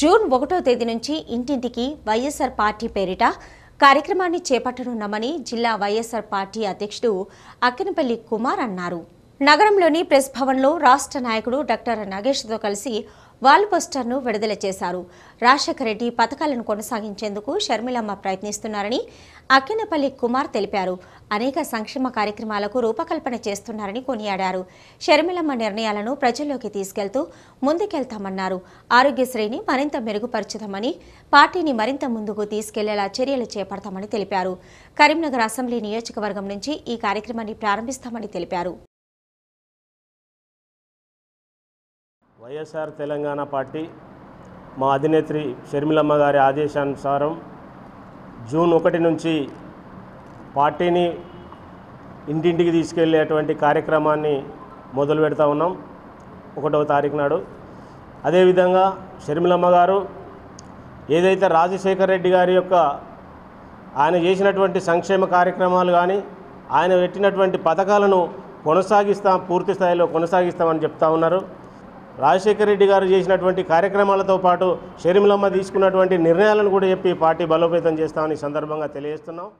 June ఒకటో తేదీ నుంచి ఇంటింటికి వైఎస్ఆర్ పార్టీ పేరిట కార్యక్రమాన్ని చేపట్టనున్నామని జిల్లా వైఎస్ఆర్ పార్టీ అధ్యక్షుడు అక్కినపల్లి కుమార్ అన్నారు. నగరంలోని ప్రెస్ భవన్లో రాష్ట్ర నాయకుడు డాక్టర్ నాగేష్తో కలిసి వాల్ పోస్టర్ను విడుదల చేశారు. రాజశేఖర రెడ్డి పథకాలను కొనసాగించేందుకు షర్మిలమ్మ ప్రయత్నిస్తున్నారని అక్కినపల్లి కుమార్ తెలిపారు. అనేక సంక్షేమ కార్యక్రమాలకు రూపకల్పన చేస్తున్నారని కొనియాడారు. షర్మిలమ్మ నిర్ణయాలను ప్రజల్లోకి తీసుకెళ్తూ ముందుకెళ్తామన్నారు. ఆరోగ్యశ్రేణి మరింత మెరుగుపరచుదామని పార్టీని మరింత ముందుకు తీసుకెళ్ళేలా చర్యలు చేపడతామని తెలిపారు. కరీంనగర్ అసెంబ్లీ నియోజకవర్గం నుంచి ఈ కార్యక్రమాన్ని ప్రారంభిస్తామని తెలిపారు. వైఎస్ఆర్ తెలంగాణ పార్టీ మా అధినేత్రి షర్మిలమ్మ గారి ఆదేశానుసారం జూన్ ఒకటి నుంచి పార్టీని ఇంటింటికి తీసుకెళ్ళేటువంటి కార్యక్రమాన్ని మొదలు పెడతా ఉన్నాం. ఒకటవ తారీఖు నాడు. అదేవిధంగా షర్మిలమ్మ గారు ఏదైతే రాజశేఖర రెడ్డి గారి యొక్క ఆయన చేసినటువంటి సంక్షేమ కార్యక్రమాలు కానీ ఆయన పెట్టినటువంటి పథకాలను కొనసాగిస్తాం పూర్తి స్థాయిలో కొనసాగిస్తామని చెప్తా ఉన్నారు. రాజశేఖర రెడ్డి గారు చేసినటువంటి కార్యక్రమాలతో పాటు షర్మిలమ్మ తీసుకున్నటువంటి నిర్ణయాలను కూడా చెప్పి పార్టీ బలోపేతం చేస్తామని సందర్భంగా తెలియజేస్తున్నాం.